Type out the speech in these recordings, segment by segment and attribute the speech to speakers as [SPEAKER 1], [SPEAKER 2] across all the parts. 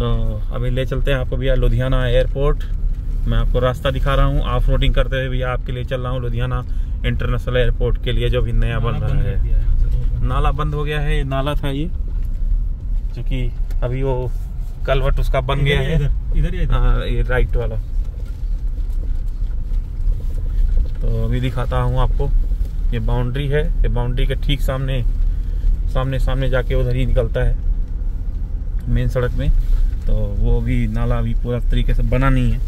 [SPEAKER 1] तो अभी ले चलते हैं आपको भैया लुधियाना एयरपोर्ट। मैं आपको रास्ता दिखा रहा हूँ। ऑफ़ रोडिंग करते हुए भैया आपके लिए चल रहा हूँ लुधियाना इंटरनेशनल एयरपोर्ट के लिए जो भी नया बन रहा है। नाला बंद हो गया है ये नाला था ये जो कि अभी वो कलवट उसका बन गया है।
[SPEAKER 2] इधर? हाँ
[SPEAKER 1] ये राइट वाला। तो अभी दिखाता हूँ आपको ये बाउंड्री है। ये बाउंड्री के ठीक सामने सामने सामने जाके उधर ही निकलता है। मेन सड़क में तो वो अभी नाला अभी पूरा तरीके से बना नहीं है।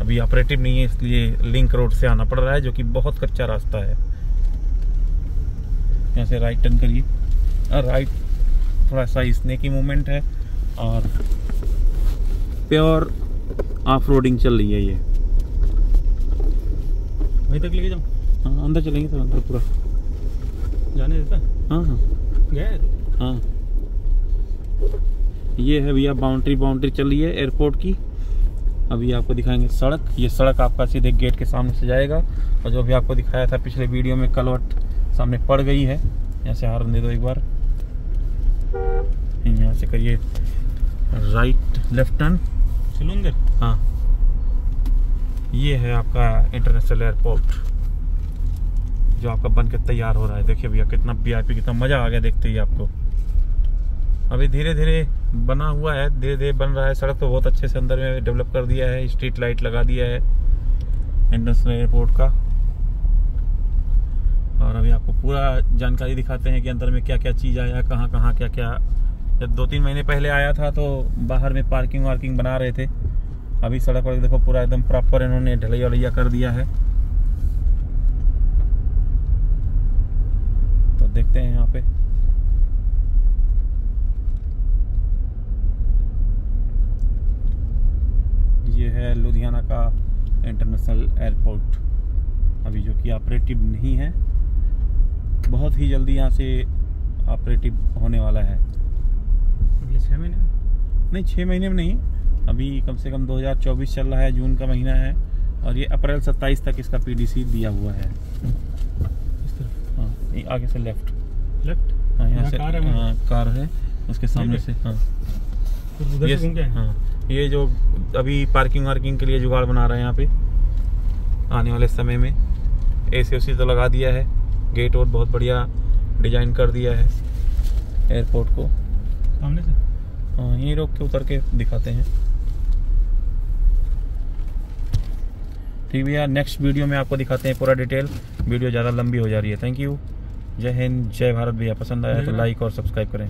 [SPEAKER 1] अभी ऑपरेटिव नहीं है इसलिए लिंक रोड से आना पड़ रहा है जो कि बहुत कच्चा रास्ता है। यहाँ से राइट टर्न करिए। राइट थोड़ा सा इसने की मूवमेंट है और प्योर ऑफ़ रोडिंग चल रही है ये।
[SPEAKER 2] वहीं तक लेके जाऊँ
[SPEAKER 1] हाँ अंदर चलेंगे सर अंदर पूरा।
[SPEAKER 2] जाने देता?
[SPEAKER 1] हाँ हाँ।
[SPEAKER 2] गया है तू?
[SPEAKER 1] हाँ। ये है भैया बाउंड्री बाउंड्री चल रही है एयरपोर्ट की। अभी आपको दिखाएँगे सड़क। ये सड़क आपका सीधे गेट के सामने से जाएगा। और जो भी आपको दिखाया था पिछले वीडियो में कलवट सामने पड़ गई है। यहाँ से हारन दे दो एक बार। यहाँ से करिए राइट लेफ़्ट टर्न
[SPEAKER 2] अंदर।
[SPEAKER 1] हाँ। ये है आपका इंटरनेशनल एयरपोर्ट जो आपका बन के तैयार हो रहा है। देखिए भैया कितना वीआईपी कितना मज़ा आ गया देखते ही आपको। अभी धीरे धीरे बना हुआ है, धीरे धीरे बन रहा है। सड़क तो बहुत अच्छे से अंदर में डेवलप कर दिया है स्ट्रीट लाइट लगा दिया है इंटरनेशनल एयरपोर्ट का। और अभी आपको पूरा जानकारी दिखाते हैं कि अंदर में क्या क्या चीज़ आया, कहाँ कहाँ क्या क्या जब दो तीन महीने पहले आया था तो बाहर में पार्किंग वार्किंग बना रहे थे। अभी सड़क वड़क देखो, पूरा एकदम प्रॉपर इन्होंने ढलैया वलैया कर दिया है। तो देखते हैं यहाँ पे ये है लुधियाना का इंटरनेशनल एयरपोर्ट। अभी जो कि ऑपरेटिव नहीं है बहुत ही जल्दी यहाँ से ऑपरेटिव होने वाला है।
[SPEAKER 2] अगले छः महीने?
[SPEAKER 1] नहीं छः महीने में नहीं अभी कम से कम 2024 चल रहा है जून का महीना है और ये अप्रैल 27 तक इसका पीडीसी दिया हुआ है।
[SPEAKER 2] इस तरफ़?
[SPEAKER 1] हाँ आगे से लेफ़्ट
[SPEAKER 2] लेफ़्ट
[SPEAKER 1] हाँ यहाँ से
[SPEAKER 2] कार है वहाँ?
[SPEAKER 1] हाँ कार है उसके सामने से हाँ। ये? हाँ। ये जो अभी पार्किंग वार्किंग के लिए जुगाड़ बना रहे हैं यहाँ पे आने वाले समय में। ए सी तो लगा दिया है। गेट और बहुत बढ़िया डिज़ाइन कर दिया है एयरपोर्ट को।
[SPEAKER 2] सामने से?
[SPEAKER 1] हाँ यहीं रोक के उतर के दिखाते हैं। ठीक भैया नेक्स्ट वीडियो में आपको दिखाते हैं पूरा डिटेल वीडियो ज़्यादा लंबी हो जा रही है। थैंक यू जय हिंद जय भारत भैया। पसंद आया तो लाइक और सब्सक्राइब करें।